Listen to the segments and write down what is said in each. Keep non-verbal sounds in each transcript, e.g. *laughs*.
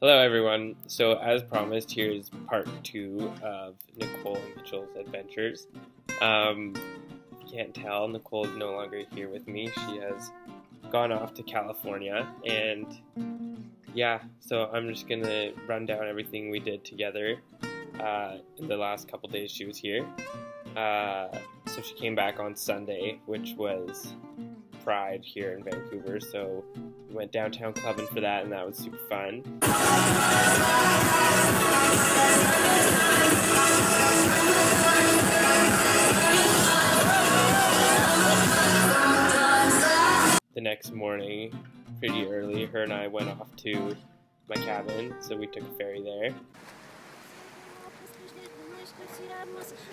Hello, everyone. So, as promised, here's part two of Nicole and Mitchell's adventures. Um, you can't tell, Nicole is no longer here with me. She has gone off to California, and yeah, so I'm just gonna run down everything we did together uh, in the last couple days she was here. Uh, so, she came back on Sunday, which was Pride here in Vancouver, so we went downtown clubbing for that, and that was super fun. The next morning, pretty early, her and I went off to my cabin, so we took a ferry there.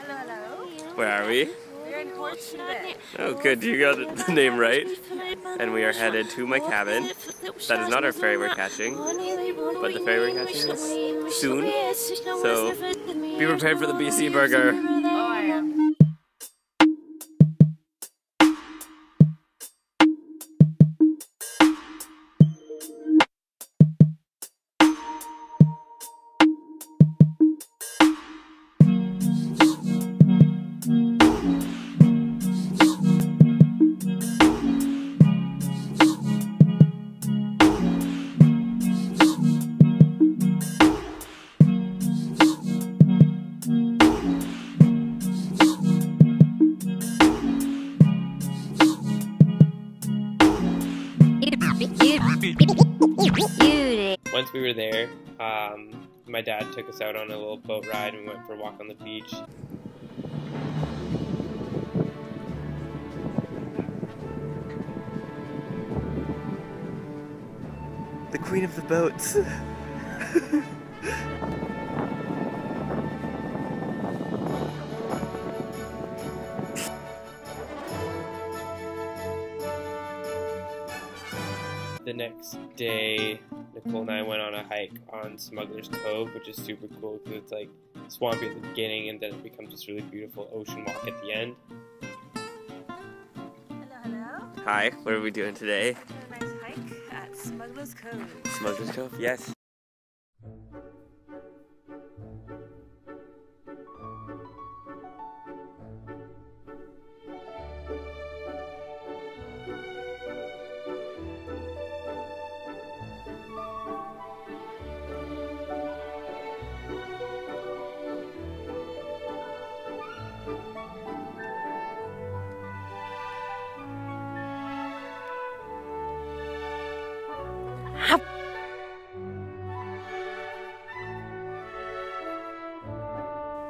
Hello, hello. Where are we? Oh, good, you got the *laughs* name right. And we are headed to my cabin. That is not our ferry we're catching, but the ferry we're catching is soon. So be prepared for the BC burger. *laughs* Once we were there, um, my dad took us out on a little boat ride and we went for a walk on the beach. The queen of the boats. *laughs* The next day, Nicole and I went on a hike on Smuggler's Cove, which is super cool because it's like swampy at the beginning and then it becomes this really beautiful ocean walk at the end. Hello, hello. Hi, what are we doing today? A nice hike at Smuggler's Cove. Smuggler's Cove? Yes.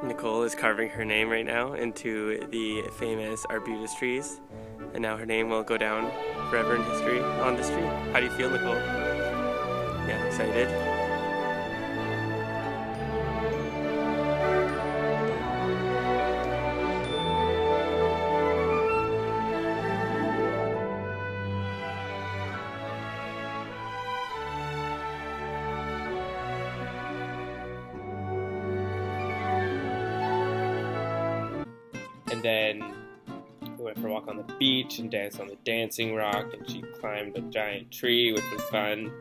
Nicole is carving her name right now into the famous arbutus trees, and now her name will go down forever in history on this tree. How do you feel, Nicole? Yeah, excited? And then we went for a walk on the beach and danced on the dancing rock and she climbed a giant tree, which was fun.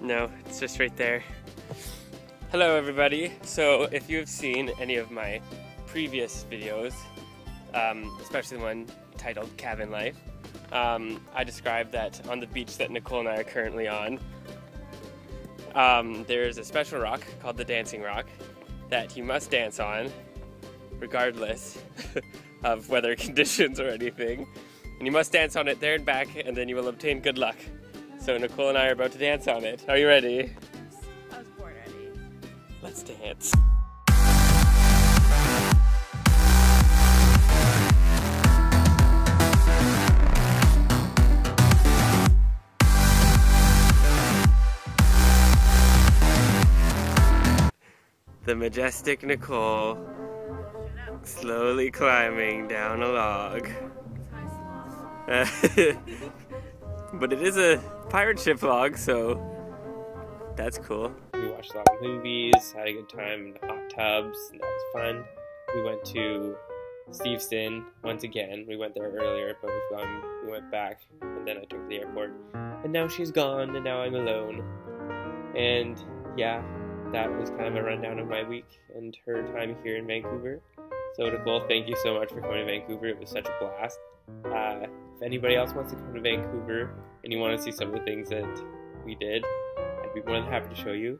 No, it's just right there. Hello, everybody. So, if you have seen any of my previous videos, um, especially the one titled Cabin Life, um, I described that on the beach that Nicole and I are currently on, um, there's a special rock called the Dancing Rock that you must dance on, regardless *laughs* of weather *laughs* conditions or anything. And you must dance on it there and back, and then you will obtain good luck. So, Nicole and I are about to dance on it. Are you ready? I was born ready. Let's dance. The majestic Nicole slowly climbing down a log. *laughs* but it is a pirate ship log, so that's cool. We watched a lot of movies, had a good time in the hot tubs, and that was fun. We went to Steveston once again. We went there earlier, but we've gone, we went back, and then I took the airport. And now she's gone, and now I'm alone. And yeah, that was kind of a rundown of my week and her time here in Vancouver. So Nicole, thank you so much for coming to Vancouver. It was such a blast. Uh, if anybody else wants to come to Vancouver and you want to see some of the things that we did, I'd be more than happy to show you.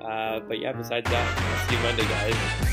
Uh, but yeah, besides that, I'll see you Monday, guys.